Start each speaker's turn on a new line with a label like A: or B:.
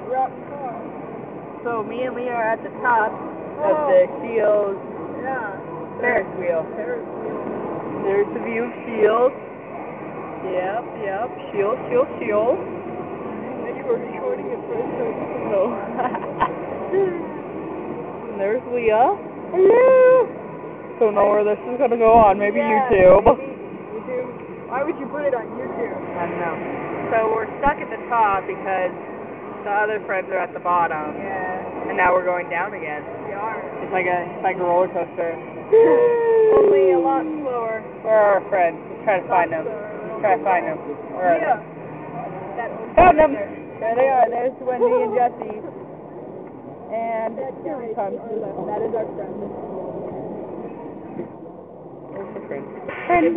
A: God, we're out in the car.
B: So me and Lia are at the top of
A: Oh.
B: the Scheels
A: Yeah.
B: Ferris wheel.
A: Ferris wheel.
B: There's the view of Scheels. Yep, yep. Scheels, Scheels, Scheels.
A: And you were recording it first, so
B: No. and there's Lia. Hello. Don't know where this is gonna go on. Maybe
A: Yeah,
B: YouTube.
A: maybe YouTube. Why would you put it on YouTube?
B: I don't know. So we're stuck at the top because the other friends are at the bottom,
A: Yeah,
B: and now we're going down again.
A: we are.
B: It's like a it's like a roller coaster.
A: Only a lot slower.
B: Where are our friends? Let's try to find them. Let's try to find them. Where are
A: Yeah.
B: they? Found them.
A: there.
B: There they are. There's Wendy and Jesse. And here we come.
A: That is our friend.
B: There's the friend. Friend.